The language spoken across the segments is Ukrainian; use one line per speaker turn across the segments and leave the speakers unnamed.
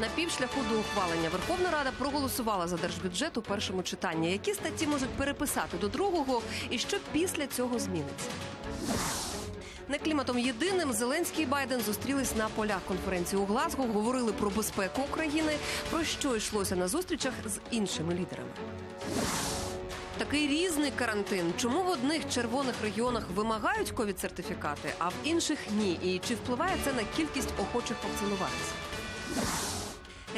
На півшляху до ухвалення Верховна Рада проголосувала за держбюджет у першому читанні. Які статті можуть переписати до другого, і що після цього зміниться? Не кліматом єдиним Зеленський і Байден зустрілись на полях конференції у Глазго, говорили про безпеку України, про що йшлося на зустрічах з іншими лідерами. Такий різний карантин. Чому в одних червоних регіонах вимагають ковід-сертифікати, а в інших ні? І чи впливає це на кількість охочих вакцинуватися?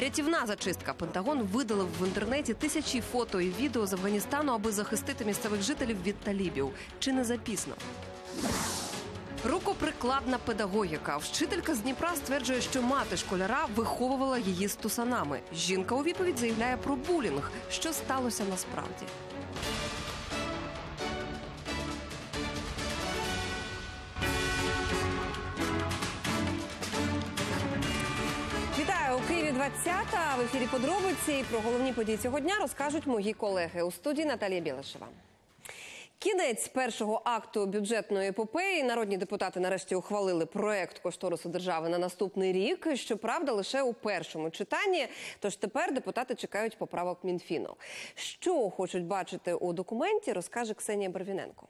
Рятівна зачистка. Пентагон видалив в інтернеті тисячі фото і відео з Афганістану, аби захистити місцевих жителів від талібів. Чи не запізно? Рукоприкладна педагогіка. Вчителька з Дніпра стверджує, що мати школяра виховувала її з тусанами. Жінка у відповідь заявляє про булінг. Що сталося насправді? 20-та. В ефірі подробиці І про головні події цього дня розкажуть мої колеги у студії Наталія Білешева. Кінець першого акту бюджетної епопеї. Народні депутати нарешті ухвалили проект кошторису держави на наступний рік. Щоправда, лише у першому читанні. Тож тепер депутати чекають поправок Мінфіну. Що хочуть бачити у документі, розкаже Ксенія Барвіненко.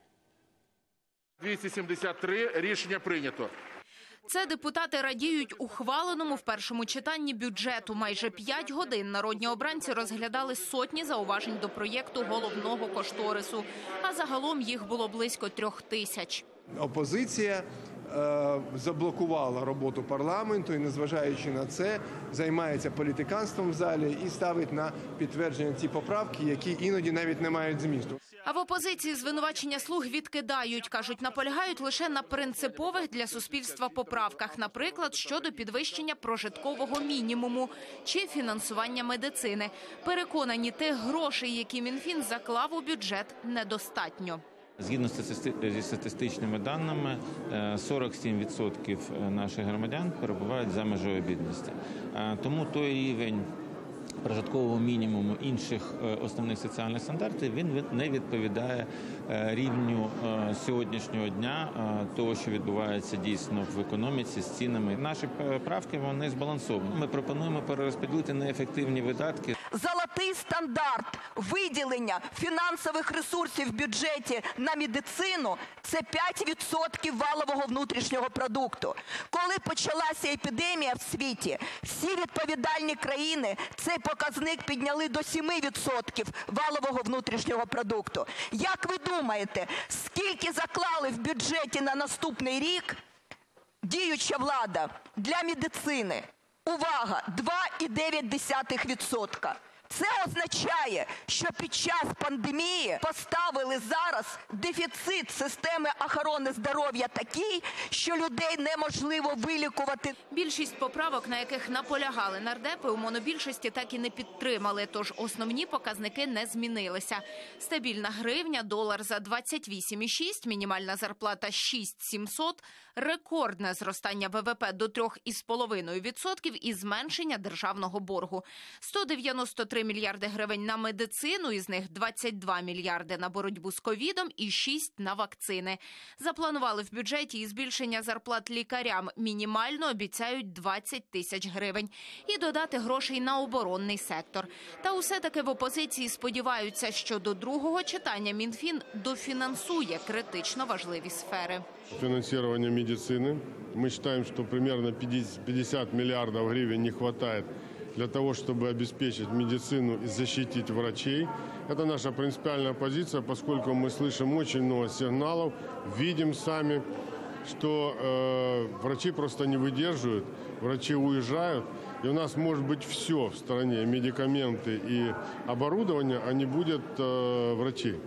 273 рішення прийнято.
Це депутати радіють ухваленому в першому читанні бюджету. Майже п'ять годин народні обранці розглядали сотні зауважень до проєкту головного кошторису. А загалом їх було близько трьох тисяч.
Опозиція заблокувала роботу парламенту і, незважаючи на це, займається політиканством в залі і ставить на підтвердження ці поправки, які іноді навіть не мають змісту.
А в опозиції звинувачення слуг відкидають. кажуть, наполягають лише на принципових для суспільства поправках, наприклад, щодо підвищення прожиткового мінімуму чи фінансування медицини. Переконані, тих грошей, які мінфін заклав у бюджет, недостатньо.
Згідно зі статистичними даними, е, 47% наших громадян перебувають за межою бідності. Е, Тому той рівень прожиткового мінімуму інших е, основних соціальних стандартів він не відповідає е, рівню е, сьогоднішнього дня е, того, що відбувається дійсно в економіці з цінами. Наші е, правки вони збалансовані. Ми пропонуємо перерозподілити неефективні видатки
Золотий стандарт виділення фінансових ресурсів в бюджеті на медицину це 5% валового внутрішнього продукту. Коли почалася епідемія в світі, всі відповідальні країни цей показник підняли до 7% валового внутрішнього продукту. Як ви думаєте, скільки заклали в бюджеті на наступний рік діюча влада для медицини. Увага! 2,9%. Це означає, що під час пандемії поставили зараз дефіцит системи охорони здоров'я такий, що людей неможливо вилікувати.
Більшість поправок, на яких наполягали нардепи, у монобільшості так і не підтримали. Тож основні показники не змінилися. Стабільна гривня, долар за 28,6, мінімальна зарплата 6,700, рекордне зростання ВВП до 3,5% і зменшення державного боргу. 193 мільярди гривень на медицину, із них 22 мільярди на боротьбу з ковідом і 6 на вакцини. Запланували в бюджеті і збільшення зарплат лікарям. Мінімально обіцяють 20 тисяч гривень і додати грошей на оборонний сектор. Та усе таки в опозиції сподіваються, що до другого читання Мінфін дофінансує критично важливі сфери.
финансирования медицины. Мы считаем, что примерно 50 50 миллиардов гривен не хватает для того, чтобы обеспечить медицину и защитить врачей. Это наша принципиальная позиция, поскольку мы слышим очень много сигналов, видим сами, что э, врачи просто не выдерживают, врачи уезжают, и у нас может быть все в стране, медикаменты и оборудование, а не будет э, врачей.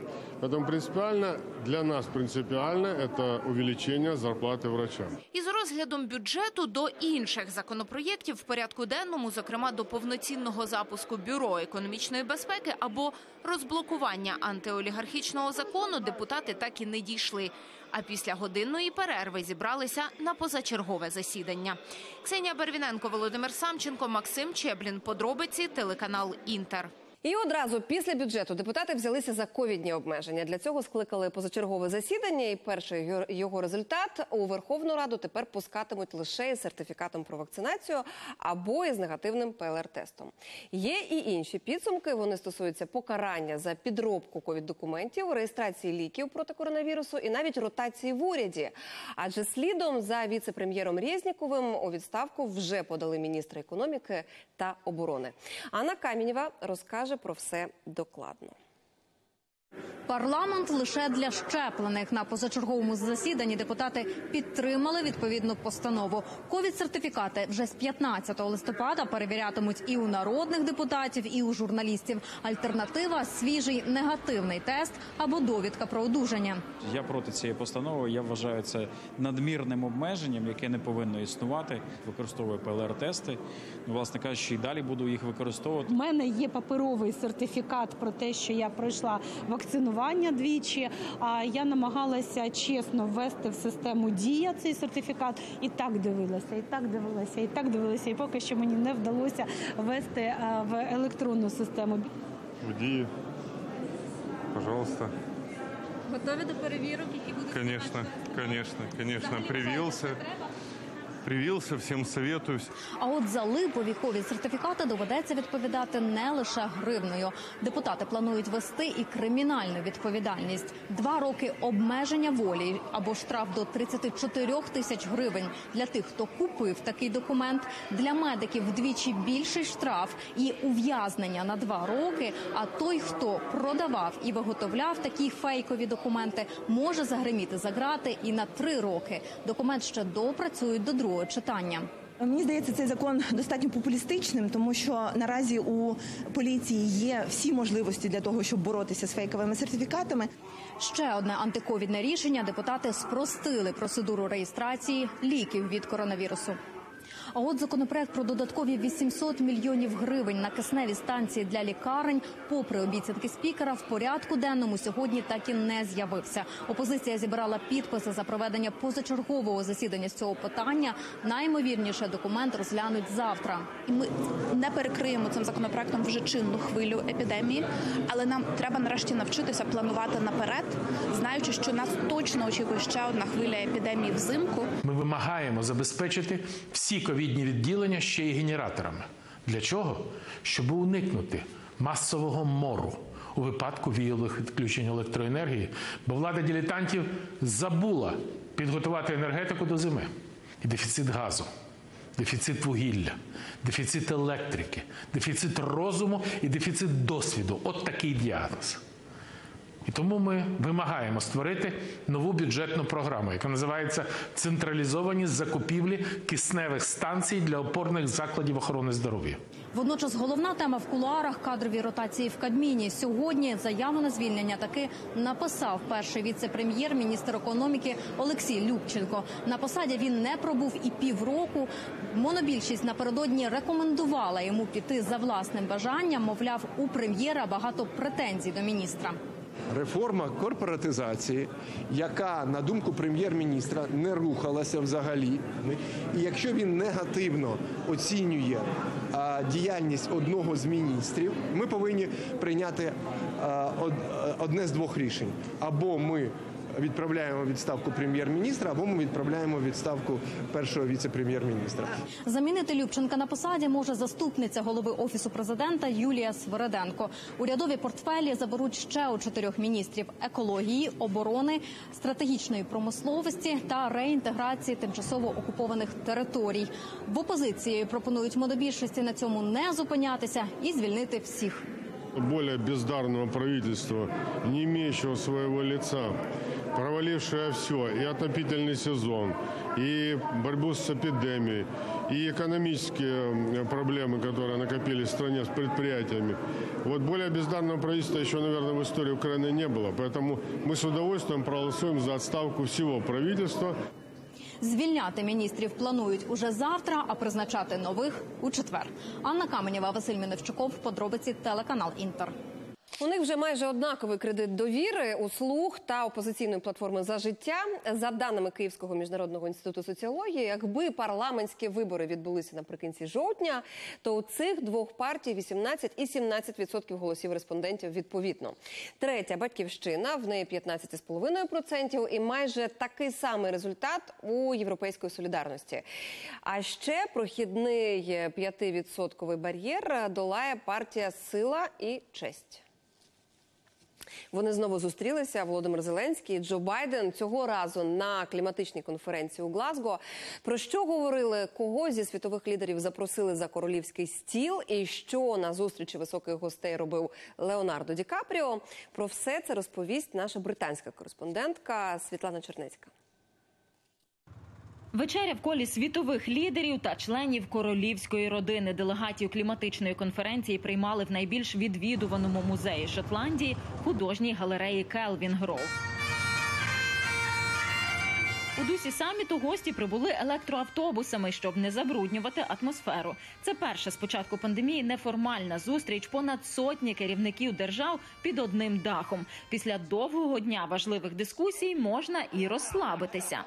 Поэтому принципиально, для нас принципиально это увеличение зарплаты врачам.
Із розглядом бюджету до інших законопроєктів в порядку денному, зокрема до повноцінного запуску бюро економічної безпеки або розблокування антиолігархічного закону, депутати так і не дійшли. А після годинної перерви зібралися на позачергове засідання. Ксенія Барвіненко, Володимир Самченко, Максим Чеблін. Подробиці телеканал Інтер.
І одразу після бюджету депутати взялися за ковідні обмеження. Для цього скликали позачергове засідання. І перший його- результат у Верховну Раду тепер пускатимуть лише із сертифікатом про вакцинацію або із негативним ПЛР-тестом. Є і інші підсумки. Вони стосуються покарання за підробку ковід-документів, реєстрації ліків проти коронавірусу і навіть ротації в уряді. Адже слідом за віце-прем'єром Резніковим у відставку вже подали міністри економіки та оборони. Анна Камінєва розкаже про все докладно.
Парламент лише для щеплених на позачерговому засіданні депутати підтримали відповідну постанову. Ковід-сертифікати вже з 15 листопада перевірятимуть і у народних депутатів, і у журналістів. Альтернатива свіжий негативний тест або довідка про одужання.
Я проти цієї постанови. Я вважаю це надмірним обмеженням, яке не повинно існувати. Використовую ПЛР-тести. Ну, власне кажучи, і далі буду їх використовувати.
У мене є паперовий сертифікат про те, що я пройшла вакцинування двічі. А я намагалася чесно ввести в систему дія цей сертифікат. І так дивилася, і так дивилася, і так дивилася. І поки що мені не вдалося ввести в електронну систему.
В Дії. Пожалуйста.
Готові до перевірок, які будуть
Конечно, конечно, конечно. Привился. Привился, всем советую.
А от за липовікові сертифікати доведеться відповідати не лише гривною. Депутати планують вести і кримінальну відповідальність: два роки обмеження волі або штраф до 34 тисяч гривень для тих, хто купив такий документ. Для медиків вдвічі більший штраф і ув'язнення на два роки. А той, хто продавав і виготовляв такі фейкові документи, може загриміти за грати і на три роки. Документ ще допрацюють до другого читання.
Мені здається, цей закон достатньо популістичним, тому що наразі у поліції є всі можливості для того, щоб боротися з фейковими сертифікатами.
Ще одне антиковідне рішення. Депутати спростили процедуру реєстрації ліків від коронавірусу. А от законопроект про додаткові 800 мільйонів гривень на кисневі станції для лікарень, попри обіцянки спікера, в порядку денному сьогодні так і не з'явився. Опозиція зібрала підписи за проведення позачергового засідання з цього питання. Наймовірніше документ розглянуть завтра.
І ми не перекриємо цим законопроектом вже чинну хвилю епідемії, але нам треба нарешті навчитися планувати наперед, знаючи, що нас точно очікує ще одна хвиля епідемії взимку.
Ми вимагаємо забезпечити всі ковідні відділення ще й генераторами. Для чого? Щоб уникнути масового мору у випадку віялових відключень електроенергії, бо влада дилетантів забула підготувати енергетику до зими. І дефіцит газу, дефіцит вугілля, дефіцит електрики, дефіцит розуму і дефіцит досвіду от такий діагноз. І тому ми вимагаємо створити нову бюджетну програму, яка називається Централізовані закупівлі кисневих станцій для опорних закладів охорони здоров'я.
Водночас головна тема в кулуарах кадрові ротації в Кабміні. Сьогодні заяву на звільнення таки написав перший віце-прем'єр, міністр економіки Олексій Любченко. На посаді він не пробув і півроку. Монобільшість напередодні рекомендувала йому піти за власним бажанням. Мовляв, у прем'єра багато претензій до міністра.
Реформа корпоратизації, яка, на думку прем'єр-міністра, не рухалася взагалі. І якщо він негативно оцінює а, діяльність одного з міністрів, ми повинні прийняти а, од- одне з двох рішень: або ми відправляємо відставку прем'єр-міністра, або ми відправляємо відставку першого віце-прем'єр-міністра.
Замінити Любченка на посаді може заступниця голови офісу президента Юлія Свереденко. Урядові портфелі заберуть ще у чотирьох міністрів: екології, оборони, стратегічної промисловості та реінтеграції тимчасово окупованих територій. В опозиції пропонують монобільшості на цьому не зупинятися і звільнити всіх.
Более бездарного правительства, не имеющего своего лица, провалившее все, и отопительный сезон, и борьбу с эпидемией, и экономические м, проблемы, которые накопились в стране с предприятиями. Вот более бездарного правительства еще, наверное, в истории Украины не было. Поэтому мы с удовольствием проголосуем за отставку всего правительства.
Звільняти міністрів планують уже завтра, а призначати нових у четвер. Анна Каменєва, Василь Міневчуков. Подробиці телеканал Інтер.
У них вже майже однаковий кредит довіри у слуг та опозиційної платформи за життя. За даними Київського міжнародного інституту соціології, якби парламентські вибори відбулися наприкінці жовтня, то у цих двох партій 18 і 17% голосів респондентів відповідно. Третя батьківщина в неї 15,5% і майже такий самий результат у європейської солідарності. А ще прохідний 5% бар'єр долає партія Сила і честь. Вони знову зустрілися. Володимир Зеленський і Джо Байден цього разу на кліматичній конференції у Глазго. Про що говорили, кого зі світових лідерів запросили за королівський стіл, і що на зустрічі високих гостей робив Леонардо Ді Капріо. Про все це розповість наша британська кореспондентка Світлана Чернецька.
Вечеря в колі світових лідерів та членів королівської родини делегатів кліматичної конференції приймали в найбільш відвідуваному музеї Шотландії художній галереї Келвін Гроув. У дусі саміту гості прибули електроавтобусами, щоб не забруднювати атмосферу. Це перша з початку пандемії неформальна зустріч понад сотні керівників держав під одним дахом. Після довгого дня важливих дискусій можна і розслабитися.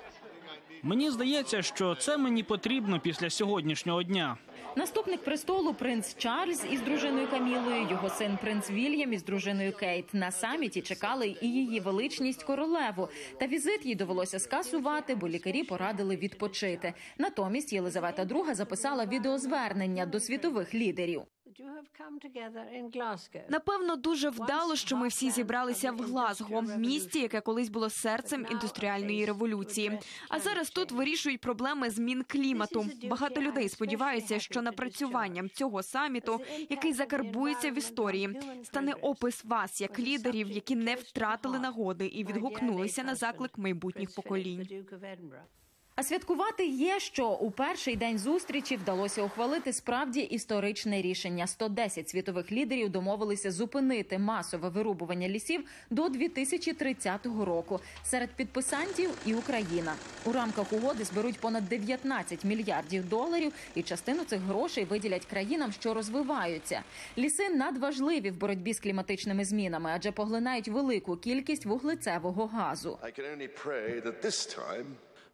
Мені здається, що це мені потрібно після сьогоднішнього дня.
Наступник престолу принц Чарльз із дружиною Камілою, його син принц Вільям із дружиною Кейт. На саміті чекали і її величність королеву. Та візит їй довелося скасувати, бо лікарі порадили відпочити. Натомість Єлизавета II записала відеозвернення до світових лідерів.
Напевно, дуже вдало, що ми всі зібралися в Глазго, місті, яке колись було серцем індустріальної революції. А зараз тут вирішують проблеми змін клімату. Багато людей сподіваються, що напрацюванням цього саміту, який закарбується в історії, стане опис вас як лідерів, які не втратили нагоди і відгукнулися на заклик майбутніх поколінь.
А святкувати є, що у перший день зустрічі вдалося ухвалити справді історичне рішення. 110 світових лідерів домовилися зупинити масове вирубування лісів до 2030 року. Серед підписантів і Україна у рамках угоди зберуть понад 19 мільярдів доларів, і частину цих грошей виділять країнам, що розвиваються. Ліси надважливі в боротьбі з кліматичними змінами, адже поглинають велику кількість вуглецевого газу.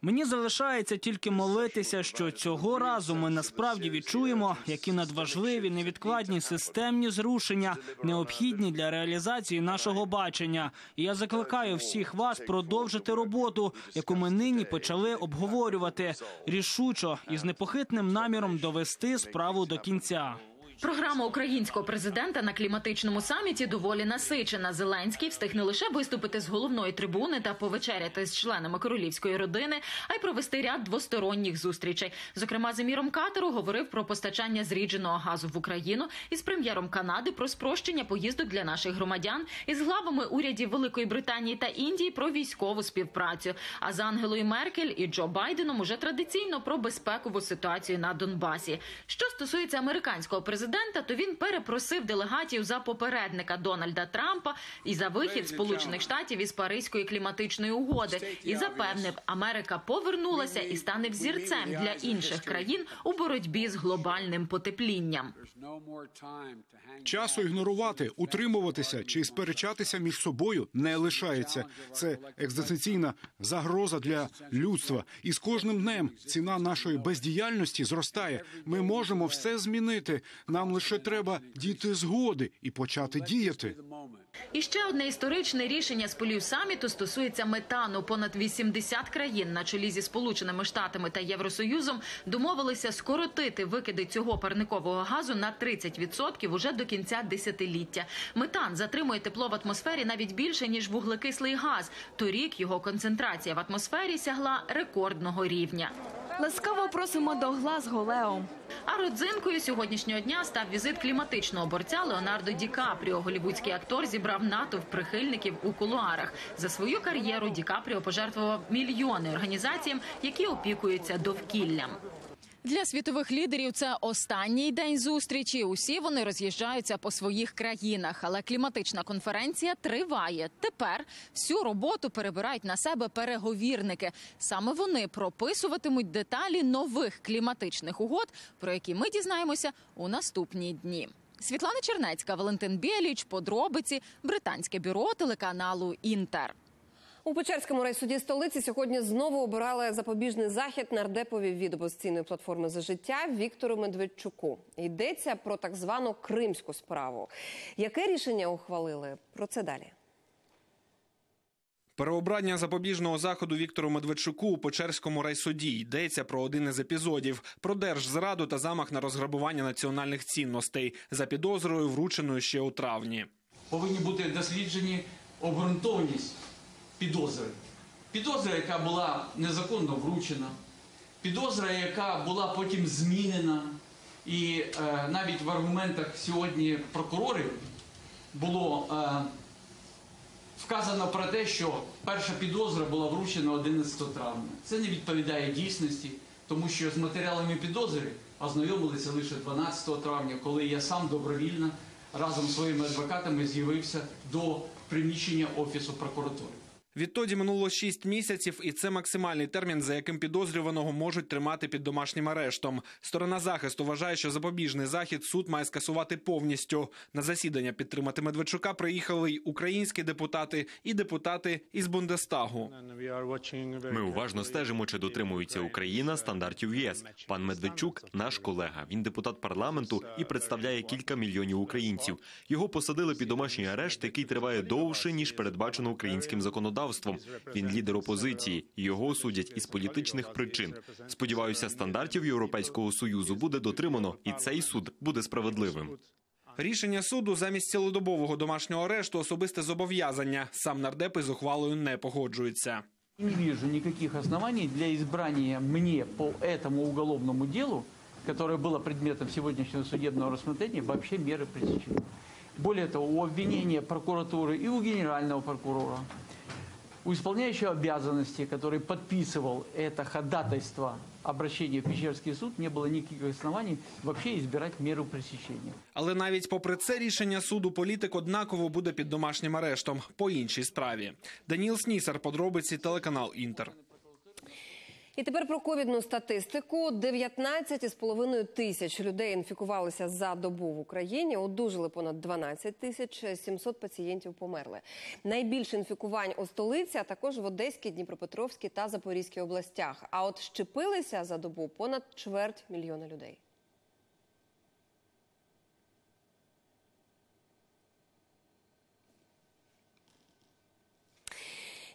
Мені залишається тільки молитися, що цього разу ми насправді відчуємо, які надважливі невідкладні системні зрушення необхідні для реалізації нашого бачення. І я закликаю всіх вас продовжити роботу, яку ми нині почали обговорювати рішучо і з непохитним наміром довести справу до кінця.
Програма українського президента на кліматичному саміті доволі насичена. Зеленський встиг не лише виступити з головної трибуни та повечеряти з членами королівської родини, а й провести ряд двосторонніх зустрічей. Зокрема, з еміром Катеру говорив про постачання зрідженого газу в Україну із прем'єром Канади про спрощення поїздок для наших громадян, із главами урядів Великої Британії та Індії про військову співпрацю. А з Ангелою Меркель і Джо Байденом уже традиційно про безпекову ситуацію на Донбасі. Що стосується американського президента, то він перепросив делегатів за попередника Дональда Трампа і за вихід Сполучених Штатів із Паризької кліматичної угоди і запевнив, Америка повернулася і стане взірцем для інших країн у боротьбі з глобальним потеплінням.
Часу ігнорувати, утримуватися чи сперечатися між собою не лишається. Це екзистенційна загроза для людства. І з кожним днем ціна нашої бездіяльності зростає. Ми можемо все змінити. Нам лише треба дійти згоди і почати діяти.
І ще одне історичне рішення з полів саміту стосується метану. Понад 80 країн на чолі зі Сполученими Штатами та Євросоюзом домовилися скоротити викиди цього парникового газу на 30% уже до кінця десятиліття. Метан затримує тепло в атмосфері навіть більше ніж вуглекислий газ. Торік його концентрація в атмосфері сягла рекордного рівня.
Ласкаво просимо до Глазго, Лео.
А родзинкою сьогоднішнього дня став візит кліматичного борця Леонардо Ді Капріо. Голівудський актор зібрав натовп прихильників у кулуарах. За свою кар'єру Ді Капріо пожертвував мільйони організаціям, які опікуються довкіллям. Для світових лідерів це останній день зустрічі. Усі вони роз'їжджаються по своїх країнах, але кліматична конференція триває. Тепер всю роботу перебирають на себе переговірники. Саме вони прописуватимуть деталі нових кліматичних угод, про які ми дізнаємося у наступні дні. Світлана Чернецька, Валентин Біліч, подробиці, британське бюро телеканалу Інтер.
У Печерському райсуді столиці сьогодні знову обирали запобіжний захід нардепові від опозиційної платформи за життя Віктору Медведчуку. Йдеться про так звану кримську справу. Яке рішення ухвалили? Про це далі.
Переобрання запобіжного заходу Віктору Медведчуку у Печерському райсуді йдеться про один із епізодів про держзраду та замах на розграбування національних цінностей за підозрою, врученою ще у травні.
повинні бути досліджені обґрунтованість підозри. Підозра, яка була незаконно вручена, підозра, яка була потім змінена. І е, навіть в аргументах сьогодні прокурорів було е, вказано про те, що перша підозра була вручена 11 травня. Це не відповідає дійсності, тому що з матеріалами підозри ознайомилися лише 12 травня, коли я сам добровільно разом з своїми адвокатами з'явився до приміщення офісу прокуратури.
Відтоді минуло шість місяців, і це максимальний термін, за яким підозрюваного можуть тримати під домашнім арештом. Сторона захисту вважає, що запобіжний захід суд має скасувати повністю. На засідання підтримати Медведчука приїхали й українські депутати і депутати із Бундестагу.
Ми уважно стежимо, чи дотримується Україна стандартів ЄС. Пан Медведчук наш колега. Він депутат парламенту і представляє кілька мільйонів українців. Його посадили під домашній арешт, який триває довше ніж передбачено українським законодавством Він лідер опозиції. і Його судять із політичних причин. Сподіваюся, стандартів Європейського союзу буде дотримано, і цей суд буде справедливим.
Рішення суду замість цілодобового домашнього арешту особисте зобов'язання. Сам нардеп із ухвалою не погоджується.
Не вижу никаких оснований для избрания мне по этому уголовному делу, которое было предметом сегодняшнего судебного рассмотрения, вообще меры пресечения. Более того, у обвинения прокуратуры и у генерального прокурора, у исполняющего обязанности, который подписывал это ходатайство обращения в Печерский суд, не было никаких оснований вообще избирать меру пресечения.
Але навіть попри це рішення суду політик однаково буде під домашнім арештом по іншій справі. Даніл Снісар, подробиці телеканал Інтер.
І тепер про ковідну статистику: 19,5 тисяч людей інфікувалися за добу в Україні. Одужали понад 12 тисяч 700 пацієнтів померли. Найбільше інфікувань у столиці, а також в Одеській, Дніпропетровській та Запорізькій областях. А от щепилися за добу понад чверть мільйона людей.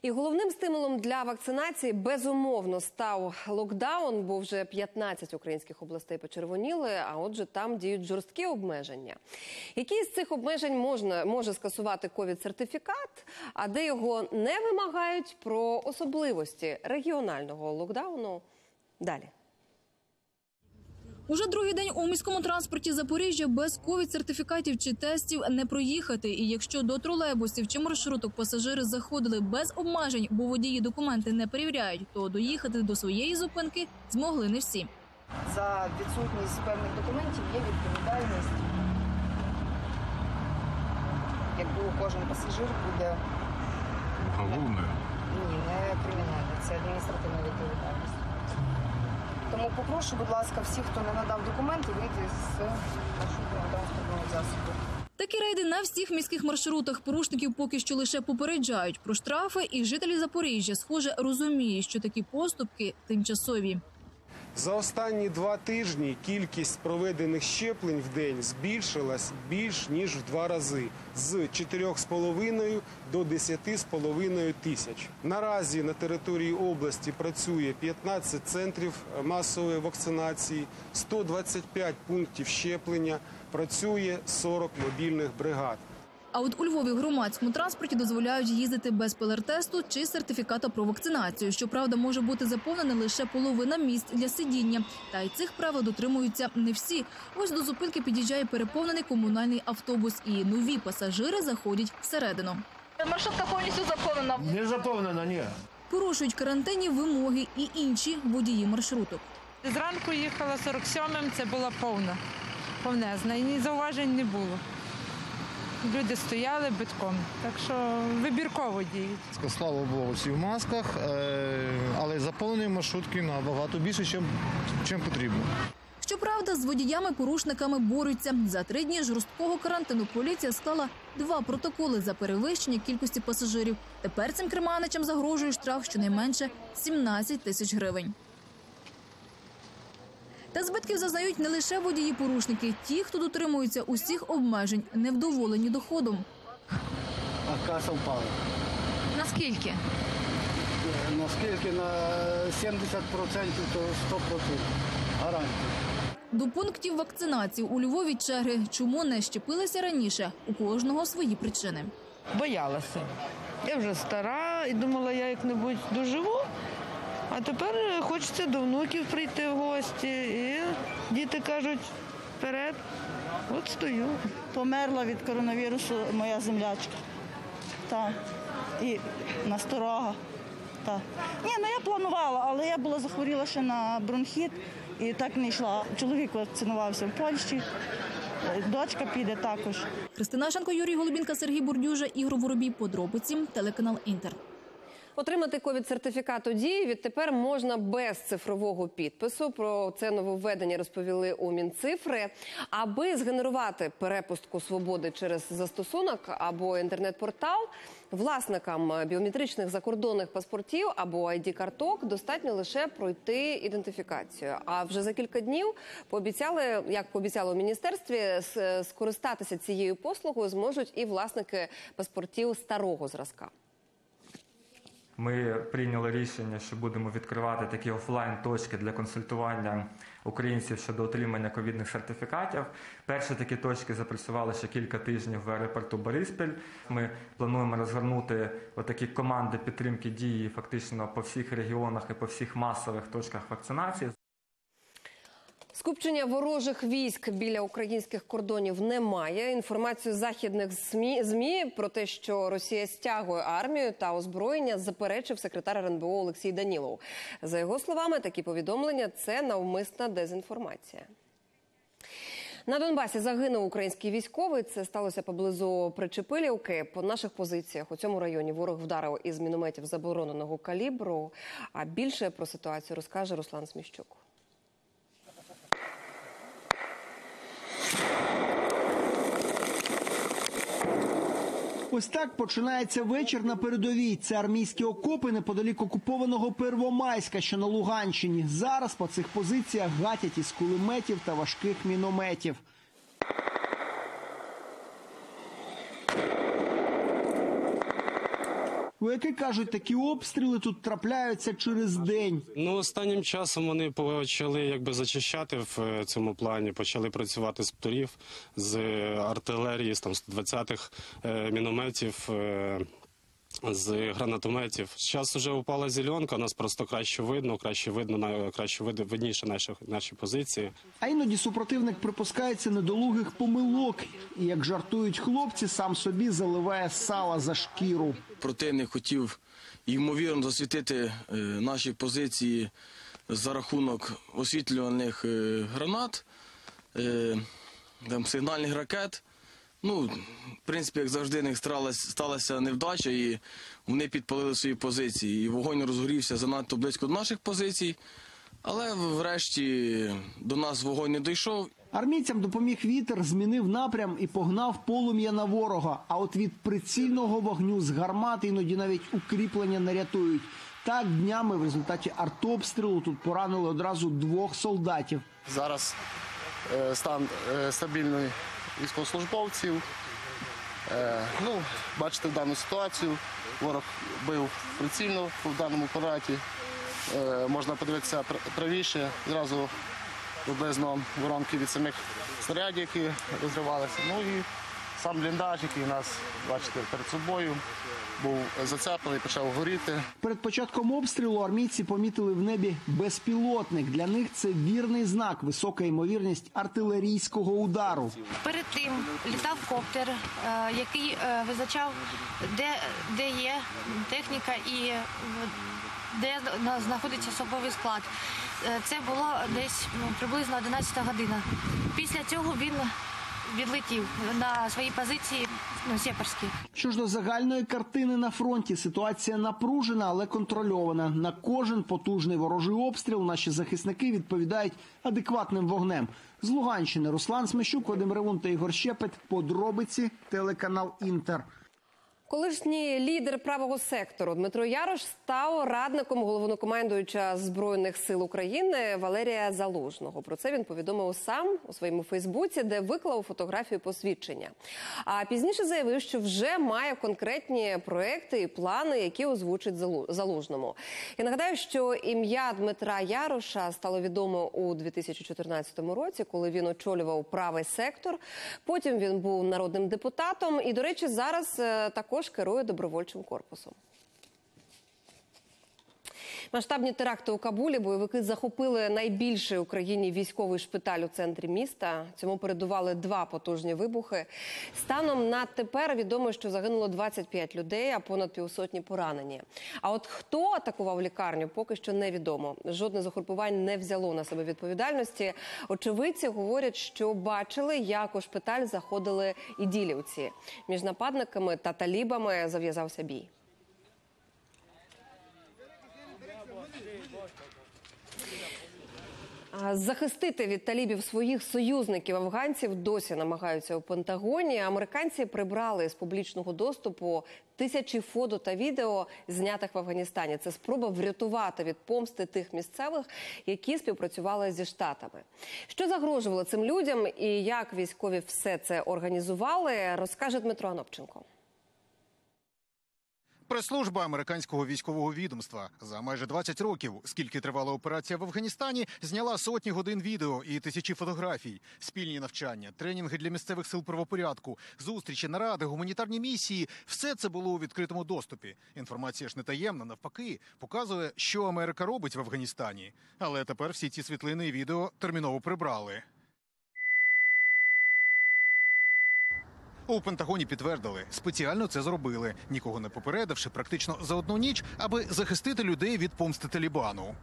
І головним стимулом для вакцинації безумовно став локдаун, бо вже 15 українських областей почервоніли. А отже, там діють жорсткі обмеження. Які з цих обмежень можна може скасувати ковід-сертифікат, а де його не вимагають про особливості регіонального локдауну? Далі.
Уже другий день у міському транспорті Запоріжжя без ковід-сертифікатів чи тестів не проїхати. І якщо до тролейбусів чи маршруток пасажири заходили без обмежень, бо водії документи не перевіряють, то доїхати до своєї зупинки змогли не всі.
За відсутність певних документів є відповідальність. Якби кожен пасажир буде
Уголовное.
ні, не кримінальна, це адміністративна відповідальність. Тому попрошу, будь ласка, всіх, хто не надав документи, вийти з маршрутного транспортного засобу.
Такі рейди на всіх міських маршрутах порушників поки що лише попереджають про штрафи, і жителі Запоріжжя, схоже, розуміють, що такі поступки тимчасові.
За останні два тижні кількість проведених щеплень в день збільшилась більш ніж в два рази з 4,5 до 10,5 тисяч. Наразі на території області працює 15 центрів масової вакцинації, 125 пунктів щеплення, працює 40 мобільних бригад.
А от у Львові в громадському транспорті дозволяють їздити без ПЛР-тесту чи сертифіката про вакцинацію. Щоправда, може бути заповнена лише половина місць для сидіння. Та й цих правил дотримуються не всі. Ось до зупинки під'їжджає переповнений комунальний автобус, і нові пасажири заходять всередину.
Маршрутка повністю заповнена.
Не заповнена, ні.
Порушують карантинні вимоги і інші водії маршруток.
Зранку їхала 47-м, це була повна, повнезна, і ні зауважень не було. Люди стояли битком, так що вибірково діють.
Слава Богу, всі в масках, е, але заповнені маршрутки набагато більше, чим, чим потрібно.
Щоправда, з водіями-порушниками борються. За три дні жорсткого карантину поліція склала два протоколи за перевищення кількості пасажирів. Тепер цим керманичам загрожує штраф щонайменше 17 тисяч гривень. Та збитків зазнають не лише водії-порушники. Ті, хто дотримується усіх обмежень, невдоволені доходом.
А каса впала.
Наскільки?
Наскільки на 70% то 100%. Гарантія.
До пунктів вакцинації у Львові черги. Чому не щепилися раніше? У кожного свої причини.
Боялася. Я вже стара і думала, я як-небудь доживу. А тепер хочеться до внуків прийти в гості. І діти кажуть, вперед, от стою.
Померла від коронавірусу моя землячка. Так. І насторога. Так. Ні, ну я планувала, але я була захворіла ще на бронхіт і так не йшла. Чоловік вакцинувався в Польщі, е, дочка піде також.
Христина Шенко, Юрій Голубінка, Сергій Бурдюжа, Ігор Воробій. Подробиці. Телеканал Інтер.
Отримати ковід-сертифікат у дії відтепер можна без цифрового підпису. Про це нововведення розповіли у Мінцифри. Аби згенерувати перепустку свободи через застосунок або інтернет-портал, власникам біометричних закордонних паспортів або id карток достатньо лише пройти ідентифікацію. А вже за кілька днів пообіцяли, як пообіцяло у міністерстві, скористатися цією послугою зможуть і власники паспортів старого зразка.
Ми прийняли рішення, що будемо відкривати такі офлайн-точки для консультування українців щодо отримання ковідних сертифікатів. Перші такі точки запрацювали ще кілька тижнів в аеропорту Бориспіль. Ми плануємо розгорнути отакі команди підтримки дії фактично по всіх регіонах і по всіх масових точках вакцинації.
Скупчення ворожих військ біля українських кордонів немає. Інформацію західних ЗМІ, ЗМІ про те, що Росія стягує армію та озброєння, заперечив секретар РНБО Олексій Данілов. За його словами, такі повідомлення це навмисна дезінформація. На Донбасі загинув український військовий. Це сталося поблизу Причепилівки. По наших позиціях у цьому районі ворог вдарив із мінометів забороненого калібру. А більше про ситуацію розкаже Руслан Сміщук.
Ось так починається вечір на передовій. Це армійські окопи неподалік окупованого Первомайська, що на Луганщині. Зараз по цих позиціях гатять із кулеметів та важких мінометів. Вояки кажуть, такі обстріли тут трапляються через день.
Ну, останнім часом вони почали якби зачищати в е, цьому плані, почали працювати з птурів, з артилерії, з там 120-х е, мінометів. З гранатометів. Зараз вже упала зеленка, нас просто краще видно, краще видно, на- краще видно, видніше наші, наші позиції.
А іноді супротивник припускається недолугих помилок. І як жартують хлопці, сам собі заливає сала за шкіру.
противник хотів ймовірно засвітити е, наші позиції за рахунок освітлюваних е, гранат, е, там, сигнальних ракет. Ну, в принципі, як завжди, в них сталася, сталася невдача, і вони підпалили свої позиції. І вогонь розгорівся занадто близько до наших позицій, але врешті до нас вогонь не дійшов,
Армійцям допоміг вітер, змінив напрям і погнав полум'я на ворога. А от від прицільного вогню з гармат іноді навіть укріплення не рятують. Так днями в результаті артобстрілу тут поранили одразу двох солдатів.
Зараз стан е, стабільний військовослужбовців. Е, ну, бачите дану ситуацію. Ворог бив прицільно в даному апараті. Е, можна подивитися правіше, зразу приблизно воронки від самих снарядів, які розривалися. Ну і сам бліндаж, який нас, бачите, перед собою був зацеплений, почав горіти.
Перед початком обстрілу армійці помітили в небі безпілотник. Для них це вірний знак, висока ймовірність артилерійського удару.
Перед тим літав коптер, е, який е, визначав, де, де є техніка і е, де на- знаходиться особовий склад. Це було десь ну, приблизно 11 година. Після цього він відлетів на свої позиції ну, сепарські.
Що ж до загальної картини на фронті, ситуація напружена, але контрольована. На кожен потужний ворожий обстріл наші захисники відповідають адекватним вогнем. З Луганщини Руслан Смещук, Вадим Ревун та Ігор Щепет. Подробиці телеканал Інтер.
Колишній лідер правого сектору Дмитро Ярош став радником головнокомандуюча збройних сил України Валерія Залужного. Про це він повідомив сам у своєму Фейсбуці, де виклав фотографію посвідчення. А пізніше заявив, що вже має конкретні проекти і плани, які озвучить Залу- залужному. Я нагадаю, що ім'я Дмитра Яроша стало відомо у 2014 році, коли він очолював правий сектор. Потім він був народним депутатом. І, до речі, зараз е, також керує добровольчим корпусом. Масштабні теракти у Кабулі бойовики захопили найбільший в Україні військовий шпиталь у центрі міста. Цьому передували два потужні вибухи. Станом на тепер відомо, що загинуло 25 людей, а понад півсотні поранені. А от хто атакував лікарню, поки що невідомо. Жодне з угрупувань не взяло на себе відповідальності. Очевидці говорять, що бачили, як у шпиталь заходили іділівці. Між нападниками та талібами зав'язався бій. А Захистити від талібів своїх союзників афганців досі намагаються у Пентагоні. Американці прибрали з публічного доступу тисячі фото та відео, знятих в Афганістані. Це спроба врятувати від помсти тих місцевих, які співпрацювали зі штатами. Що загрожувало цим людям і як військові все це організували, розкаже Дмитро Анопченко.
Прес-служба американського військового відомства за майже 20 років, скільки тривала операція в Афганістані, зняла сотні годин відео і тисячі фотографій, спільні навчання, тренінги для місцевих сил правопорядку, зустрічі, наради, гуманітарні місії. Все це було у відкритому доступі. Інформація ж не таємна, навпаки, показує, що Америка робить в Афганістані. Але тепер всі ці світлини і відео терміново прибрали. У Пентагоні підтвердили, спеціально це зробили, нікого не попередивши, практично за одну ніч, аби захистити людей від помсти Талібану.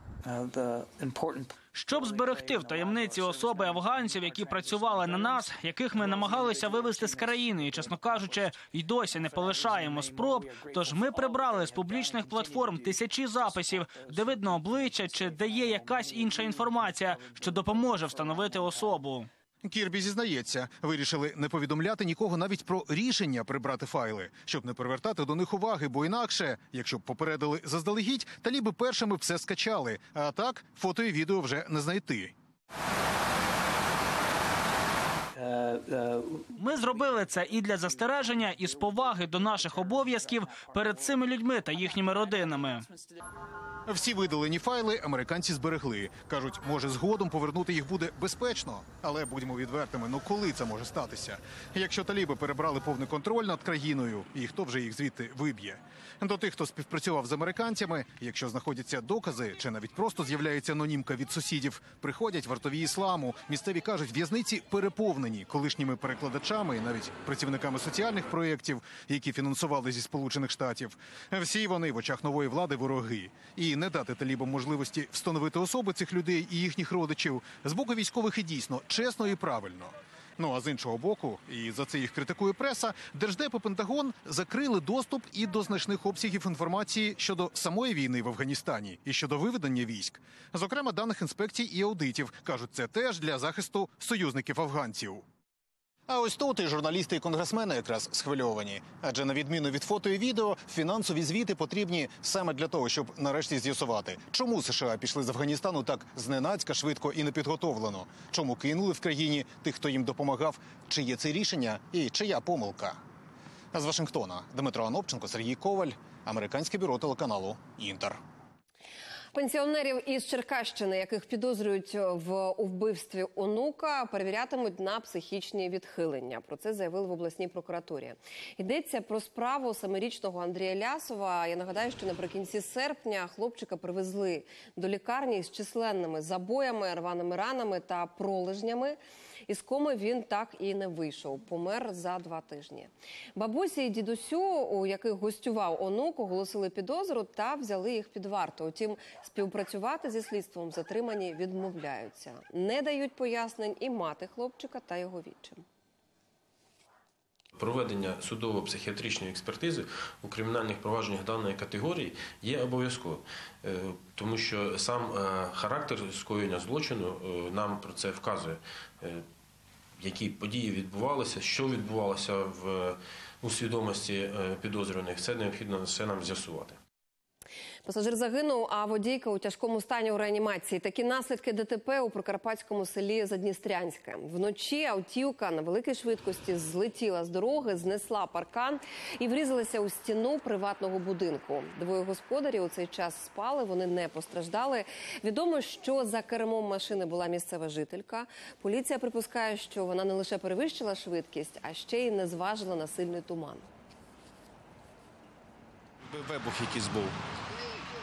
Щоб зберегти в таємниці особи афганців, які працювали на нас, яких ми намагалися вивезти з країни, і чесно кажучи, й досі не полишаємо спроб. Тож ми прибрали з публічних платформ тисячі записів, де видно обличчя чи де є якась інша інформація, що допоможе встановити особу.
Кірбі зізнається, вирішили не повідомляти нікого навіть про рішення прибрати файли, щоб не привертати до них уваги, бо інакше, якщо б попередили заздалегідь, таліби першими все скачали. А так фото і відео вже не знайти.
Ми зробили це і для застереження, і з поваги до наших обов'язків перед цими людьми та їхніми родинами.
Всі видалені файли американці зберегли. кажуть, може згодом повернути їх буде безпечно. Але будьмо відвертими. Ну коли це може статися? Якщо таліби перебрали повний контроль над країною, і хто вже їх звідти виб'є? До тих, хто співпрацював з американцями, якщо знаходяться докази, чи навіть просто з'являється анонімка від сусідів, приходять вартові ісламу. Місцеві кажуть, в'язниці переповнені колишніми перекладачами і навіть працівниками соціальних проєктів, які фінансували зі сполучених штатів. Всі вони в очах нової влади вороги. І не дати талібам можливості встановити особи цих людей і їхніх родичів з боку військових і дійсно чесно і правильно. Ну а з іншого боку, і за це їх критикує преса, Держдеп і Пентагон закрили доступ і до значних обсягів інформації щодо самої війни в Афганістані і щодо виведення військ, зокрема даних інспекцій і аудитів. кажуть, це теж для захисту союзників афганців. А ось тут і журналісти і конгресмени якраз схвильовані. Адже на відміну від фото і відео, фінансові звіти потрібні саме для того, щоб нарешті з'ясувати, чому США пішли з Афганістану так зненацька, швидко і непідготовлено. Чому кинули в країні тих, хто їм допомагав, чи є це рішення і чия помилка. А з Вашингтона Дмитро Анопченко, Сергій Коваль, американське бюро телеканалу Інтер.
Пенсіонерів із Черкащини, яких підозрюють в вбивстві онука, перевірятимуть на психічні відхилення. Про це заявили в обласній прокуратурі. Йдеться про справу семирічного Андрія Лясова. Я нагадаю, що наприкінці серпня хлопчика привезли до лікарні з численними забоями, рваними ранами та пролежнями. Із коми він так і не вийшов. Помер за два тижні. Бабусі і дідусю, у яких гостював онук, оголосили підозру та взяли їх під варту. Утім, співпрацювати зі слідством затримані відмовляються. Не дають пояснень і мати хлопчика та його відчим.
Проведення судово-психіатричної експертизи у кримінальних провадженнях даної категорії є обов'язковим, Е, тому що сам е, характер скоєння злочину е, нам про це вказує, які події відбувалися, що відбувалося в у свідомості е, підозрюваних. Це необхідно все нам з'ясувати.
Пасажир загинув, а водійка у тяжкому стані у реанімації. Такі наслідки ДТП у прикарпатському селі Задністрянське. Вночі автівка на великій швидкості злетіла з дороги, знесла паркан і врізалася у стіну приватного будинку. Двоє господарів у цей час спали. Вони не постраждали. Відомо, що за кермом машини була місцева жителька. Поліція припускає, що вона не лише перевищила швидкість, а ще й не зважила на сильний туман.
Вибух якийсь був.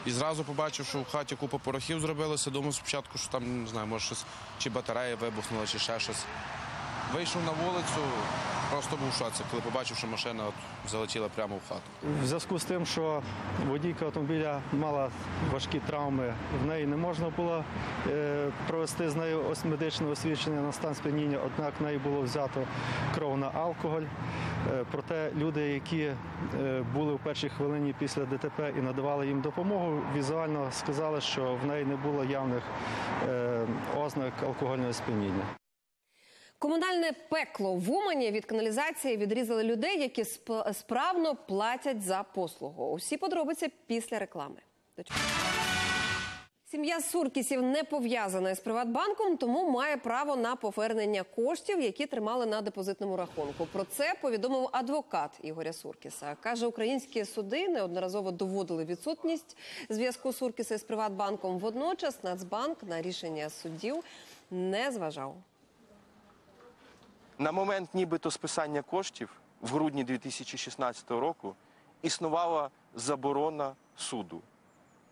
І зразу побачив, що в хаті купа порохів зробилося. Думав спочатку, що там не знаю, може щось чи батарея вибухнула, чи ще щось. Вийшов на вулицю, просто був шоці, коли побачив, що машина от залетіла прямо в хату.
В зв'язку з тим, що водійка автомобіля мала важкі травми, в неї не можна було е, провести з нею медичне освідчення на стан сп'яніння, однак в неї було взято кров на алкоголь. Е, Проте люди, які е, були в першій хвилині після ДТП і надавали їм допомогу, візуально сказали, що в неї не було явних ознак алкогольного сп'яніння.
Комунальне пекло в Умані від каналізації відрізали людей, які сп- справно платять за послугу. Усі подробиці після реклами. Сім'я Суркісів не пов'язана з Приватбанком, тому має право на повернення коштів, які тримали на депозитному рахунку. Про це повідомив адвокат Ігоря Суркіса. Каже, українські суди неодноразово доводили відсутність зв'язку Суркіса з Приватбанком. Водночас Нацбанк на рішення суддів не зважав.
На момент нібито списання коштів в грудні 2016 року існувала заборона суду,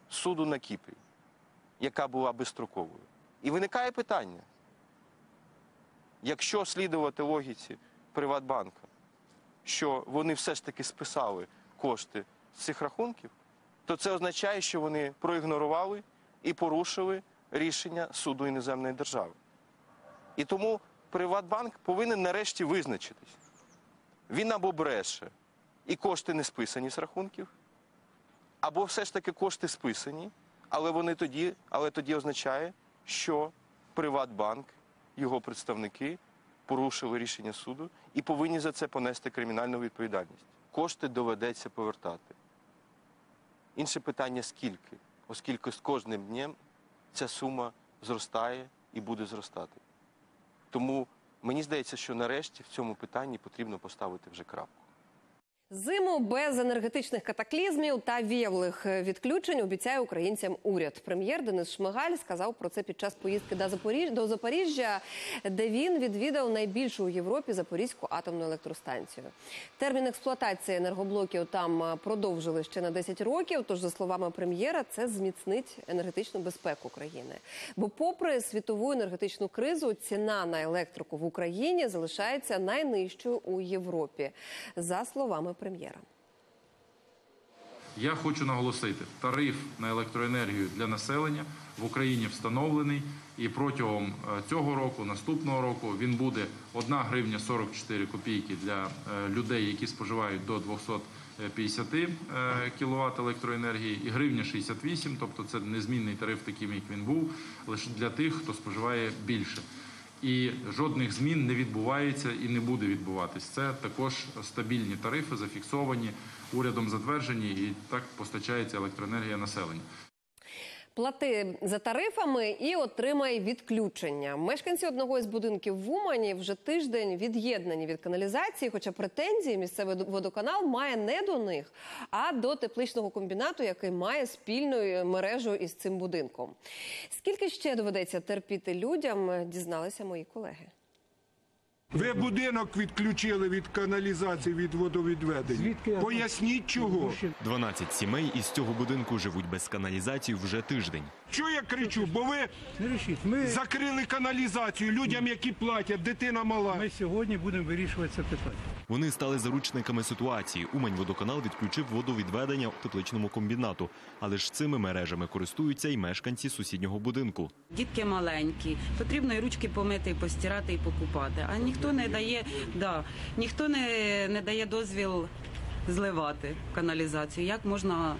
суду на Кіпрі, яка була безстроковою. І виникає питання: якщо слідувати логіці Приватбанка, що вони все ж таки списали кошти з цих рахунків, то це означає, що вони проігнорували і порушили рішення суду іноземної держави. І тому Приватбанк повинен нарешті визначитись. Він або бреше, і кошти не списані з рахунків, або все ж таки кошти списані, але вони тоді, але тоді означає, що Приватбанк, його представники порушили рішення суду і повинні за це понести кримінальну відповідальність. Кошти доведеться повертати. Інше питання скільки, оскільки з кожним днем ця сума зростає і буде зростати. Тому мені здається, що нарешті в цьому питанні потрібно поставити вже крапку.
Зиму без енергетичних катаклізмів та віявлих відключень обіцяє українцям уряд. Прем'єр Денис Шмигаль сказав про це під час поїздки до Запоріжжя, де він відвідав найбільшу у Європі Запорізьку атомну електростанцію. Термін експлуатації енергоблоків там продовжили ще на 10 років. Тож, за словами прем'єра, це зміцнить енергетичну безпеку країни. Бо, попри світову енергетичну кризу, ціна на електрику в Україні залишається найнижчою у Європі, за словами прем'єра.
Я хочу наголосити, тариф на електроенергію для населення в Україні встановлений, і протягом е, цього року, наступного року, він буде 1 гривня 44 копійки для е, людей, які споживають до 250 кВт електроенергії, і гривня 68, тобто це незмінний тариф, таким як він був, лише для тих, хто споживає більше. І жодних змін не відбувається і не буде відбуватись. Це також стабільні тарифи, зафіксовані урядом затверджені, і так постачається електроенергія населенню.
Плати за тарифами і отримай відключення. Мешканці одного із будинків в Умані вже тиждень від'єднані від каналізації, хоча претензії місцевий водоканал має не до них, а до тепличного комбінату, який має спільну мережу із цим будинком. Скільки ще доведеться терпіти людям, дізналися мої колеги.
Ви будинок відключили від каналізації, від водовідведення. Поясніть чого.
12 сімей із цього будинку живуть без каналізації вже тиждень.
Що я кричу? Бо ви закрили каналізацію людям, які платять, дитина мала.
Ми сьогодні будемо вирішувати це питання.
Вони стали заручниками ситуації. Умань-водоканал відключив водовідведення у тепличному комбінату. Але ж цими мережами користуються і мешканці сусіднього будинку.
Дітки маленькі, потрібно і ручки помити, і постирати, і покупати. А ніхто
ніхто не дає, да, ніхто не, не дає дозвіл зливати каналізацію. Як можна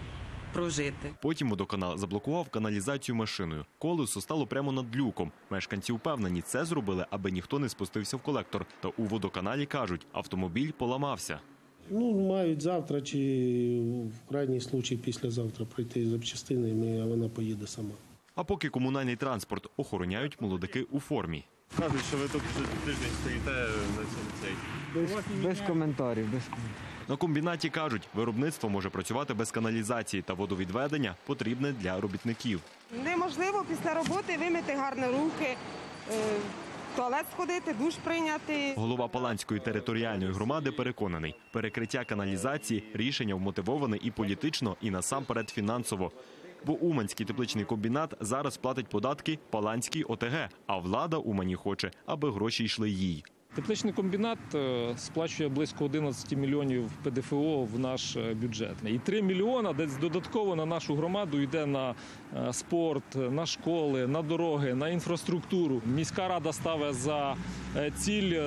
прожити?
Потім водоканал заблокував каналізацію машиною. Колесо стало прямо над люком. Мешканці впевнені, це зробили, аби ніхто не спустився в колектор. Та у водоканалі кажуть, автомобіль поламався.
Ну, мають завтра чи в крайній случай післязавтра прийти з запчастинами, а вона поїде сама.
А поки комунальний транспорт охороняють молодики у формі.
Кажуть, що ви тут тиждень стоїте на цьому цей.
Без, без коментарів, без
На комбінаті кажуть, виробництво може працювати без каналізації та водовідведення потрібне для робітників.
Неможливо після роботи вимити гарно руки, е, туалет сходити, душ прийняти.
Голова Паланської територіальної громади переконаний, перекриття каналізації рішення вмотивоване і політично, і насамперед фінансово. Бо Уманський тепличний комбінат зараз платить податки Паланській ОТГ, а влада Умані хоче, аби гроші йшли їй.
Тепличний комбінат е, сплачує близько 11 мільйонів ПДФО в наш е, бюджет. І 3 мільйона десь додатково на нашу громаду йде на е, спорт, на школи, на дороги, на інфраструктуру. Міська рада ставить за ціль,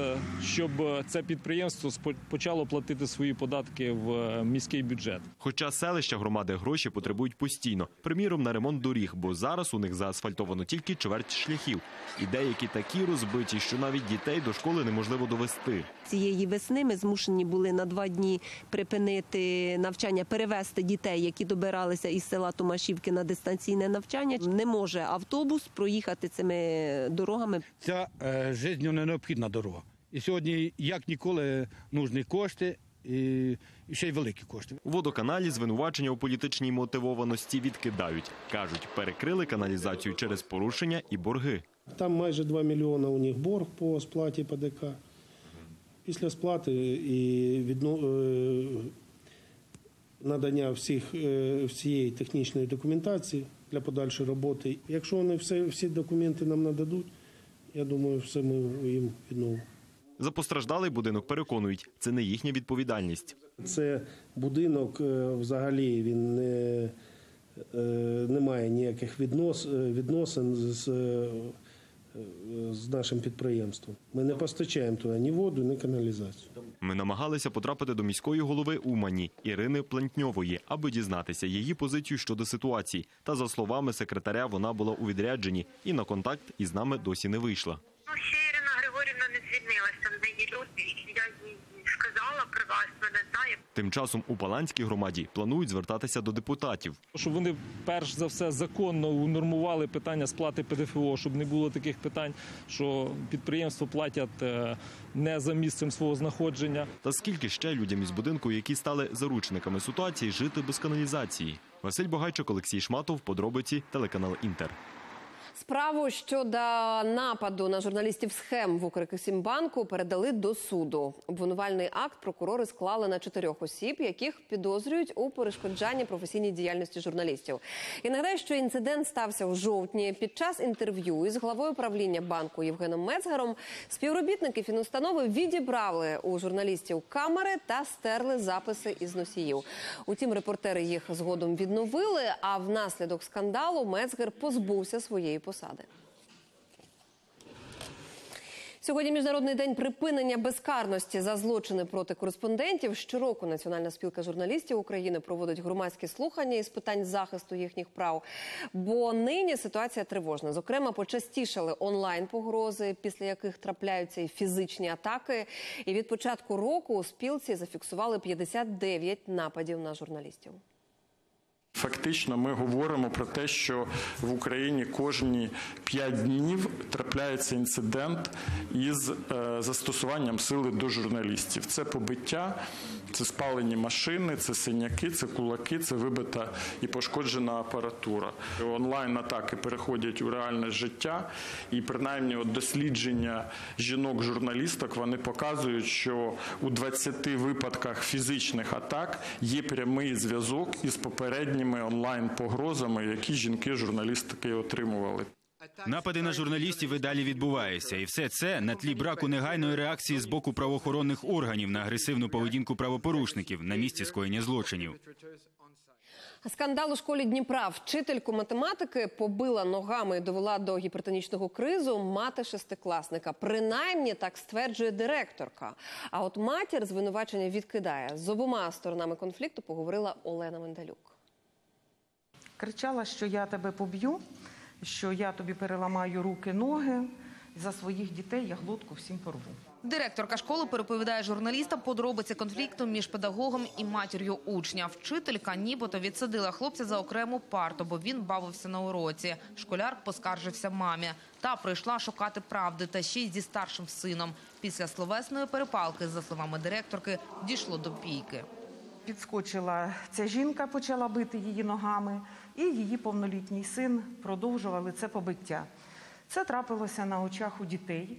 щоб це підприємство почало платити свої податки в міський бюджет.
Хоча селища громади гроші потребують постійно, приміром на ремонт доріг, бо зараз у них заасфальтовано тільки чверть шляхів. І деякі такі розбиті, що навіть дітей до школи неможливо довести.
Цієї весни ми змушені були на два дні припинити навчання, перевести дітей, які добиралися із села Томашівки на дистанційне навчання. Не може автобус проїхати цими дорогами.
Ця е, життєво необхідна дорога. І сьогодні, як ніколи, нужні кошти і ще й великі кошти.
У водоканалі звинувачення у політичній мотивованості відкидають. Кажуть, перекрили каналізацію через порушення і борги.
Там майже 2 мільйони у них борг по сплаті ПДК. Після сплати і відно... е, надання всіх, е, всієї технічної документації для подальшої роботи. Якщо вони все, всі документи нам нададуть, я думаю, все ми їм відновимо.
За постраждалий будинок переконують, це не їхня відповідальність.
Це будинок е, взагалі він не, не має ніяких віднос, відносин з, з нашим підприємством. Ми не постачаємо туди ні воду, ні каналізацію.
Ми намагалися потрапити до міської голови Умані Ірини Плентньової, аби дізнатися її позицію щодо ситуації. Та за словами секретаря, вона була у відрядженні і на контакт із нами досі не вийшла.
Ну, ще Ірина Григорівна не звільнилася, в неї люди. Я їй при вас, вона знає.
Тим часом у Паланській громаді планують звертатися до депутатів.
Щоб вони перш за все законно унормували питання сплати ПДФО, щоб не було таких питань, що підприємства платять е, не за місцем свого знаходження.
Та скільки ще людям із будинку, які стали заручниками ситуації, жити без каналізації? Василь Богайчук, Олексій Шматов, подробиці, телеканал Інтер.
Справу щодо нападу на журналістів схем в Укрексімбанку передали до суду. Обвинувальний акт прокурори склали на чотирьох осіб, яких підозрюють у перешкоджанні професійній діяльності журналістів. І нагадаю, що інцидент стався у жовтні. Під час інтерв'ю із главою правління банку Євгеном Мецгером співробітники фінустанови відібрали у журналістів камери та стерли записи із носіїв. Утім, репортери їх згодом відновили. А внаслідок скандалу Мецгер позбувся своєї посади. Сьогодні міжнародний день припинення безкарності за злочини проти кореспондентів. Щороку Національна спілка журналістів України проводить громадські слухання із питань захисту їхніх прав. Бо нині ситуація тривожна. Зокрема, почастішали онлайн погрози, після яких трапляються і фізичні атаки. І від початку року у спілці зафіксували 59 нападів на журналістів.
Фактично, ми говоримо про те, що в Україні кожні 5 днів трапляється інцидент із е, застосуванням сили до журналістів. Це побиття, це спалені машини, це синяки, це кулаки, це вибита і пошкоджена апаратура. Онлайн-атаки переходять у реальне життя, і принаймні от дослідження жінок-журналісток вони показують, що у 20 випадках фізичних атак є прямий зв'язок із попередніми онлайн-погрозами, які жінки-журналістки отримували.
Напади на журналістів і далі відбуваються, і все це на тлі браку негайної реакції з боку правоохоронних органів на агресивну поведінку правопорушників на місці скоєння злочинів.
Скандал у школі Дніпра. Вчительку математики побила ногами і довела до гіпертонічного кризу мати шестикласника. Принаймні так стверджує директорка. А от матір звинувачення відкидає. З обома сторонами конфлікту поговорила Олена Мендалюк.
Кричала, що я тебе поб'ю, що я тобі переламаю руки, ноги. За своїх дітей я глотку всім порву.
Директорка школи переповідає журналістам подробиці конфлікту між педагогом і матір'ю учня. Вчителька нібито відсадила хлопця за окрему парту, бо він бавився на уроці. Школяр поскаржився мамі. Та прийшла шукати правди, та ще й зі старшим сином. Після словесної перепалки, за словами директорки, дійшло до бійки.
Підскочила ця жінка, почала бити її ногами, і її повнолітній син продовжували це побиття. Це трапилося на очах у дітей.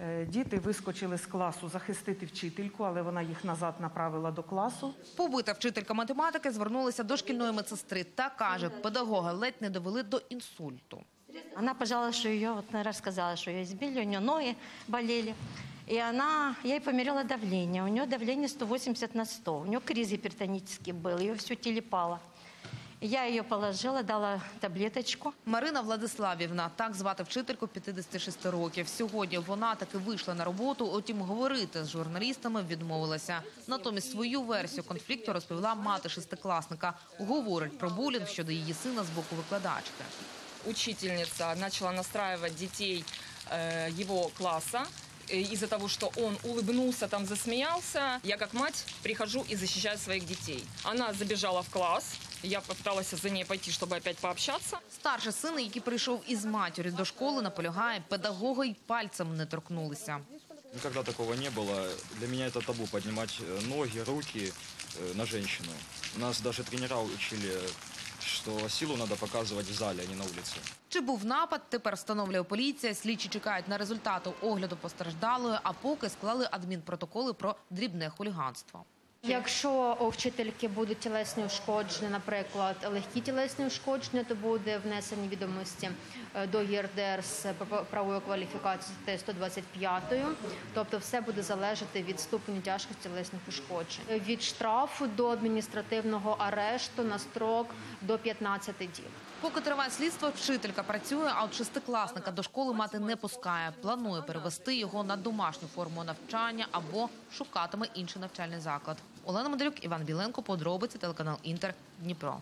Е, Діти вискочили з класу захистити вчительку, але вона їх назад направила до класу.
Побита вчителька математики звернулася до шкільної медсестри та каже, педагога ледь не довели до інсульту.
Она пожаловалась, что ее, вот, наверное, рассказала, что ее избили, у нее ноги болели. И она, я ей померила давление. У нее давление 180 на 100. У нее криз гипертонический был, ее все телепало. Я ее положила, дала таблеточку.
Марина Владиславівна, так звати вчительку 56 років. Сьогодні вона таки вийшла на роботу, утім говорити з журналістами відмовилася. Натомість свою версію конфлікту розповіла мати шестикласника. Говорить про булінг щодо її сина з боку викладачки.
учительница начала настраивать детей э, его класса э, из-за того, что он улыбнулся, там засмеялся. Я как мать прихожу и защищаю своих детей. Она забежала в класс, я попыталась за ней пойти, чтобы опять пообщаться.
Старший син, який прийшов із матір'ю до школи, наполягає, педагоги й пальцем не торкнулися.
Никогда такого не было. Для меня это табу поднимать э, ноги, руки э, на женщину. Нас даже тренера учили, что силу надо показывать в зале, а не на улице.
Чи був напад, тепер встановлює поліція. Слідчі чекають на результати огляду постраждалої, а поки склали адмінпротоколи про дрібне хуліганство.
Якщо у вчительки будуть тілесні ушкодження, наприклад, легкі тілесні ушкодження, то буде внесені відомості е, до ЄРДР з правовою кваліфікацією Т-125. Тобто все буде залежати від ступеню тяжкості тілесних ушкоджень. Від штрафу до адміністративного арешту на строк до 15 діб.
Поки триває слідство, вчителька працює, а от шестикласника до школи мати не пускає. Планує перевести його на домашню форму навчання або шукатиме інший навчальний заклад. Олена Модарюк, Іван Біленко, подробиці, телеканал Інтер, Дніпро.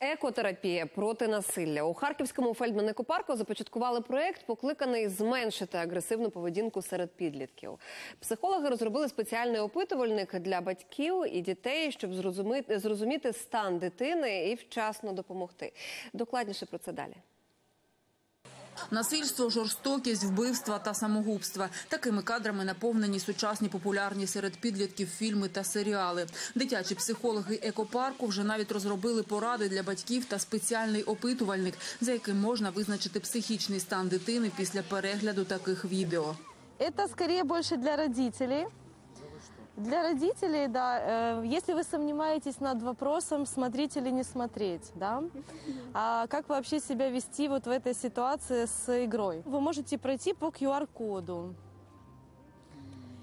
Екотерапія проти насилля у харківському фельдман-екопарку започаткували проект, покликаний зменшити агресивну поведінку серед підлітків. Психологи розробили спеціальний опитувальник для батьків і дітей, щоб зрозуміти, зрозуміти стан дитини і вчасно допомогти. Докладніше про це далі.
Насильство, жорстокість, вбивства та самогубства. Такими кадрами наповнені сучасні популярні серед підлітків фільми та серіали. Дитячі психологи екопарку вже навіть розробили поради для батьків та спеціальний опитувальник, за яким можна визначити психічний стан дитини після перегляду таких відео.
Это скорее больше для родителей. Для родителей, да, э, если вы сомневаетесь над вопросом, смотреть или не смотреть, да, а как вообще себя вести вот в этой ситуации с игрой. Вы можете пройти по QR-коду.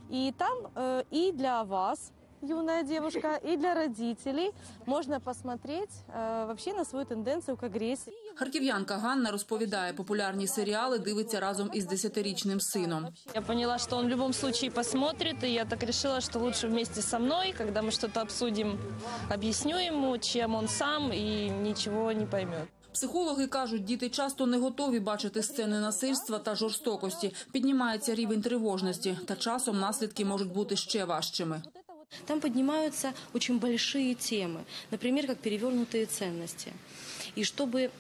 И там э, и для вас, юная девушка, и для родителей можно посмотреть э, вообще на свою тенденцию к агрессии.
Харків'янка Ганна розповідає, популярні серіали дивиться разом із десятирічним сином.
Я поняла, что он в любом случае посмотрит, и я так решила, что лучше вместе со мной, когда мы что-то обсудим, объясню ему, чем он сам и ничего не поймет.
Психологи кажуть, діти часто не готові бачити сцени насильства та жорстокості. Піднімається рівень тривожності, та часом наслідки можуть бути ще важчими.
Там поднимаются очень большие темы, например, как перевернутые ценности. И чтобы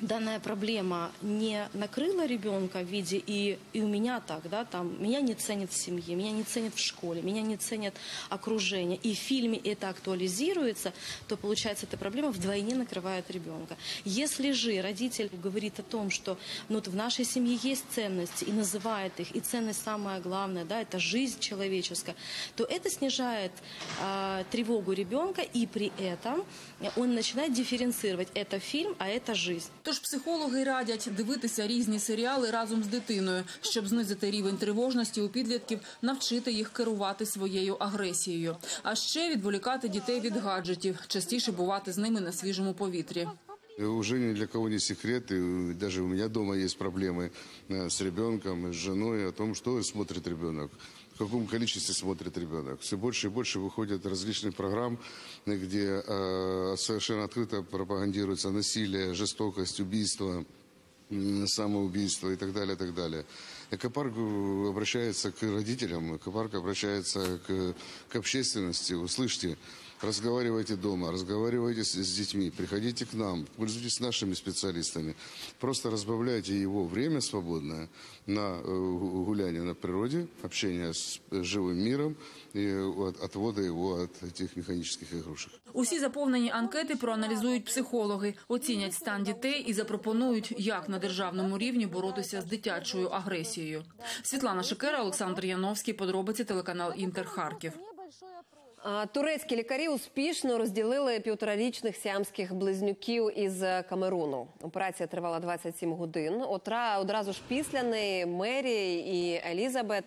данная проблема не накрыла ребенка в виде и, и у меня так, да, там, меня не ценят в семье, меня не ценят в школе, меня не ценят окружение, и в фильме это актуализируется, то, получается, эта проблема вдвойне накрывает ребенка. Если же родитель говорит о том, что ну, в нашей семье есть ценности, и называет их, и ценность самая главная, да, это жизнь человеческая, то это снижает а, тревогу ребенка, и при этом он начинает дифференцировать, это фильм, а это жизнь.
Тож психологи радять дивитися різні серіали разом з дитиною, щоб знизити рівень тривожності у підлітків, навчити їх керувати своєю агресією, а ще відволікати дітей від гаджетів, частіше бувати з ними на свіжому повітрі.
Уже ни для кого не секрет, и даже у меня дома есть проблемы э, с ребенком, с женой о том, что смотрит ребенок, каком количестве смотрит ребенок. Все больше и больше выходят различных программ, где э, совершенно открыто пропагандируется насилие, жестокость, убийство, самоубийство и так далее, так далее. Экопарк э, обращается к родителям, экопарк обращается к, к общественности. Услышьте, разговаривайте дома, разговаривайте с, с детьми, приходите к нам, пользуйтесь нашими специалистами. Просто разбавляйте его время свободное на э, гу- гуляние на природе, общение с э, живым миром и от, отвода его от этих механических игрушек.
Усі заповнені анкети проаналізують психологи, оцінять стан дітей і запропонують, як на державному рівні боротися з дитячою агресією. Світлана Шикера, Олександр Яновський. Подробиці телеканал Інтер Харків.
Турецькі лікарі успішно розділили півторарічних сіамських близнюків із Камеруну. Операція тривала 27 годин. Отра одразу ж після неї Мері і Елізабет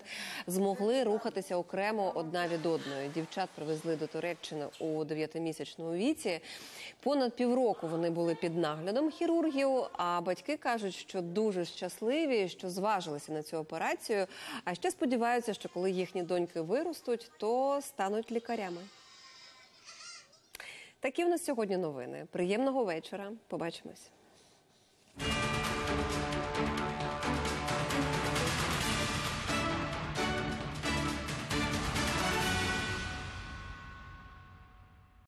змогли рухатися окремо одна від одної. Дівчат привезли до Туреччини у 9-місячному віці. Понад півроку вони були під наглядом хірургів. А батьки кажуть, що дуже щасливі, що зважилися на цю операцію. А ще сподіваються, що коли їхні доньки виростуть, то стануть лікарями. Такі в нас сьогодні новини. Приємного вечора. Побачимось.